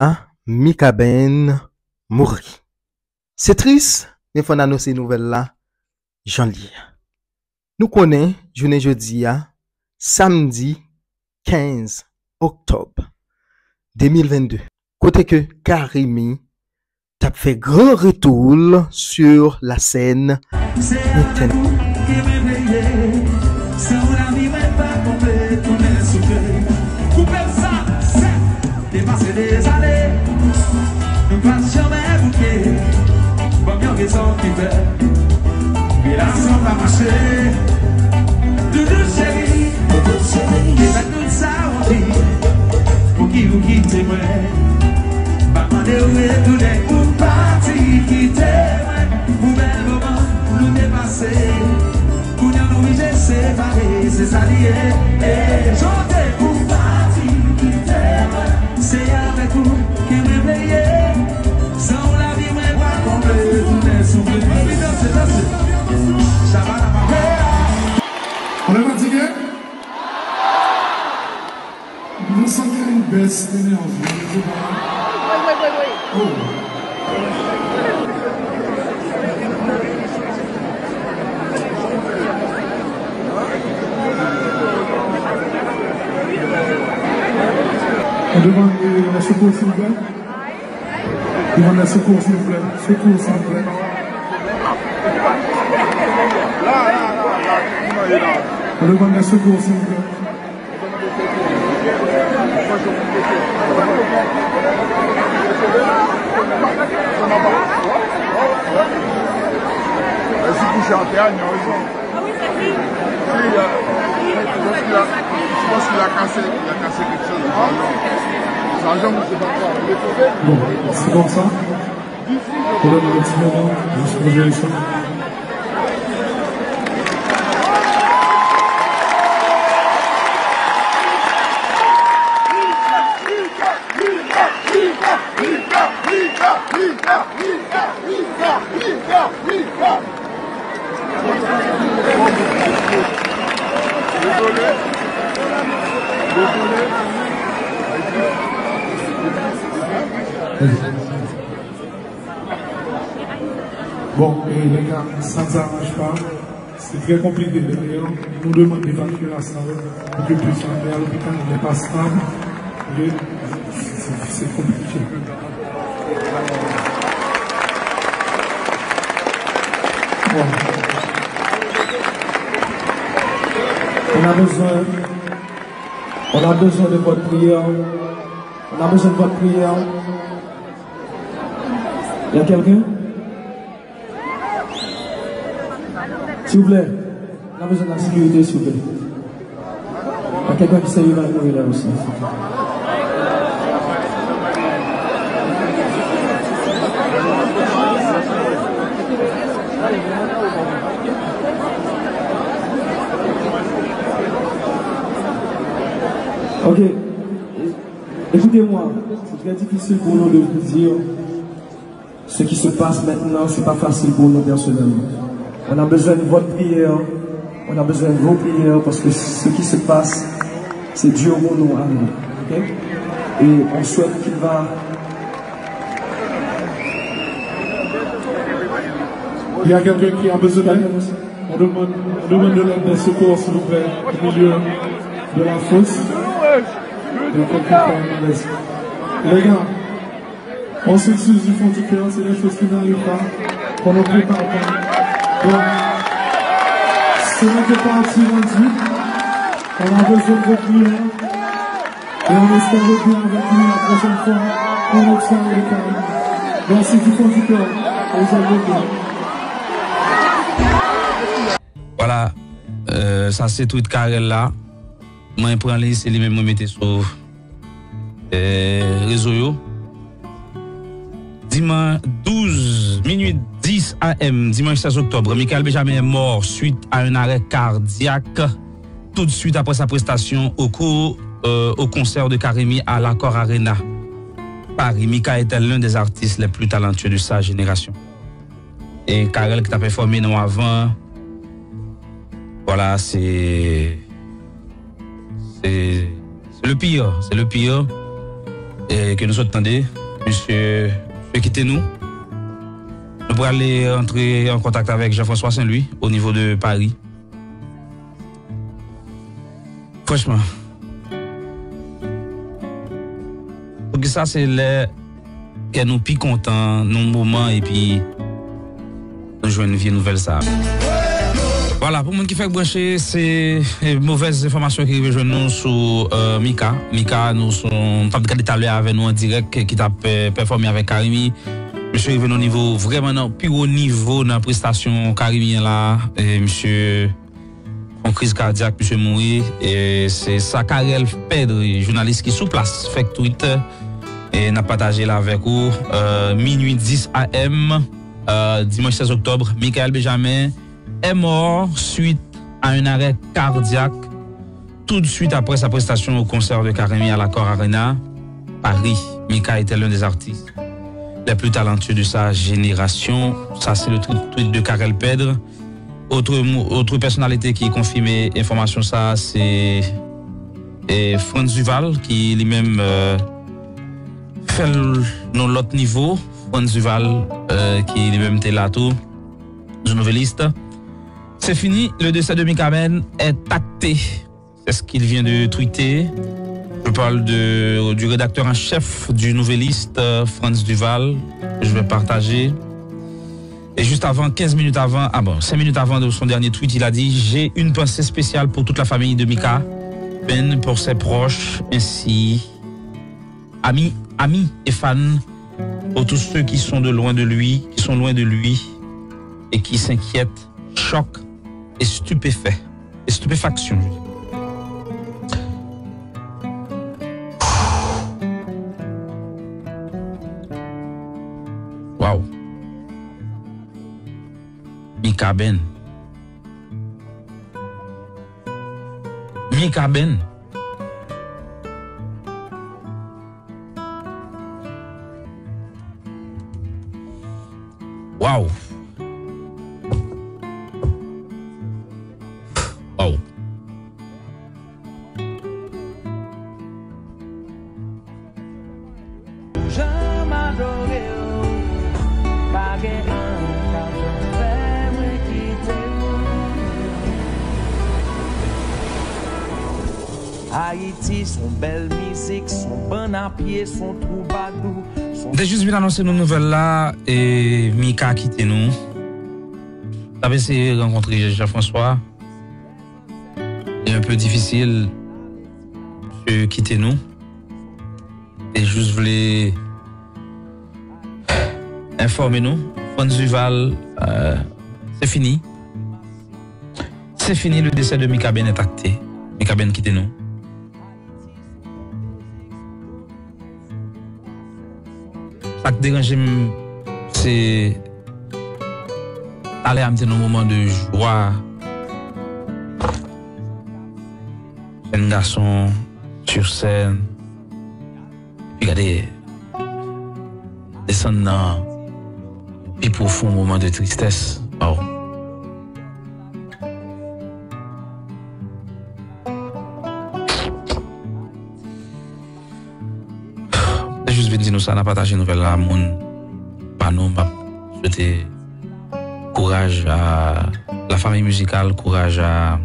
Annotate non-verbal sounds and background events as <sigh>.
a Mika Ben mouri. Se tris, ne fon anonsi nouvel la, jan li. Nou konen, jounen jodi ya, samdi 15 oktob 2022. Kote ke Karimi tap fe gran retoul sur la sen neten. Koupe sa, se, depase de zade, raison qui fait, mais la sang va marcher, doudou chéri, et maintenant ça on dit, pour qui vous quittez moi, pas est tous les coups partis, quittez moi, pour bel moment, nous pour nous nous séparer, c'est ça lié, et j'entends pour partir, quittez moi, c'est avec vous qui me. Sans la vie, mais pas complet. Oui, On est fatigué Vous sentez une baisse d'énergie. Oh. On demande la secours, s'il vous plaît. Demande la secours, s'il vous plaît. Secours, s'il vous plaît. On demande s'il vous plaît. A raison. Il a- je pense qu'il a cassé, il a cassé quelque chose. Sa jambe, je ne sais pas quoi. C'est comme ça. On un. Bon, et les gars, ça ne s'arrange pas. C'est très compliqué d'ailleurs. Nous demandons d'évacuer la salle pour que à l'hôpital. Il n'est pas stable. C'est- compliqué. On a besoin, on a besoin de votre prière. On a besoin de votre prière. Il y a quelqu'un? S'il vous plaît, on a besoin de la sécurité, s'il vous plaît. Il y a quelqu'un qui s'est évanouir là aussi. Ok. Écoutez-moi, c'est très difficile pour nous de vous dire ce qui se passe maintenant, c'est pas facile pour nous personnellement. On a besoin de votre prière, on a besoin de vos prières parce que ce qui se passe, c'est Dieu pour nous à? Et on souhaite qu'il va. Il y a quelqu'un qui a besoin d'aide. On demande, on demande de l'aide des secours, s'il vous plaît, au milieu de la fosse. Les gars, On s'excuse du fond du cœur, c'est des choses qui n'arrivent pas, qu'on ne prépare pas. Donc, ce n'est que partie rendue. On a besoin de votre lumière. Et on espère vous bien avec nous la prochaine fois. On observe les Merci du fond du cœur. Et vous avez bien. Voilà, euh, ça c'est tout Karel là. Moi, je prends les c'est lui-même, je mets sur euh, réseau. Dimanche 12, minuit 10 AM, dimanche 16 octobre, Michael Benjamin est mort suite à un arrêt cardiaque tout de suite après sa prestation au euh, concert de Karimi à l'Accord Arena. Paris, Mika était l'un des artistes les plus talentueux de sa génération. Et Karel qui t'a performé non avant, voilà, c'est. C'est le pire. C'est le pire. et que nous attendez, monsieur, monsieur quittez nous. Nous pourrons aller entrer en contact avec Jean-François Saint-Louis au niveau de Paris. Franchement. Donc ça, c'est là que nous plus contents, nos moments, et puis nous jouons une vie nouvelle ça. Voilà, pour monde qui fait brancher, c'est eh, mauvaises informations qui rejoignent nous sur euh, Mika. Mika, nous sommes en train de parler avec nous en direct, qui t'a pe- performé avec Karimi. Monsieur est venu au niveau, vraiment, non, plus haut niveau dans la prestation Karimi là. Et monsieur, en crise cardiaque, monsieur mourir. Et c'est Sakarel Pedre, journaliste qui sous place, fait Twitter. Et n'a partagé là avec vous, euh, minuit 10 AM, euh, dimanche 16 octobre, Michael Benjamin est mort suite à un arrêt cardiaque tout de suite après sa prestation au concert de Karemi à l'Accord Arena, Paris. Mika était l'un des artistes les plus talentueux de sa génération. Ça, c'est le tweet de Karel Pedre. Autre, autre personnalité qui confirmé information, ça, c'est Franz Duval, qui lui-même euh, fait dans l'autre niveau. Franz Duval, euh, qui lui-même était là tout, un nouvelliste. C'est fini, le décès de Mikaben est acté. C'est ce qu'il vient de tweeter. Je parle du rédacteur en chef du nouvelliste euh, Franz Duval. Je vais partager. Et juste avant, 15 minutes avant, ah bon, 5 minutes avant de son dernier tweet, il a dit J'ai une pensée spéciale pour toute la famille de Mika, Ben, pour ses proches, ainsi amis, amis et fans, pour tous ceux qui sont de loin de lui, qui sont loin de lui et qui s'inquiètent, choquent et stupéfaits. Et stupéfaction. Waouh. Mika Ben. Mika Ben. Waouh. Dès juste venu annoncer nos nouvelles là et Mika a quitté nous. J'avais essayé de rencontrer Jean-François? C'est un peu difficile de quitter nous. Et juste voulais informer nous. Franz Duval, euh, c'est fini. C'est fini, le décès de Mika Ben est acté. Mika Ben quitté nous. Ça qui dérange, c'est aller à un moment de joie. Un garçon sur scène. Regardez, descendre profond moment de tristesse. Oh. C'est <sighs> juste venir nous ça, on a partagé une nouvelle là, mon pas nous, m'a souhaité courage à la famille musicale, courage à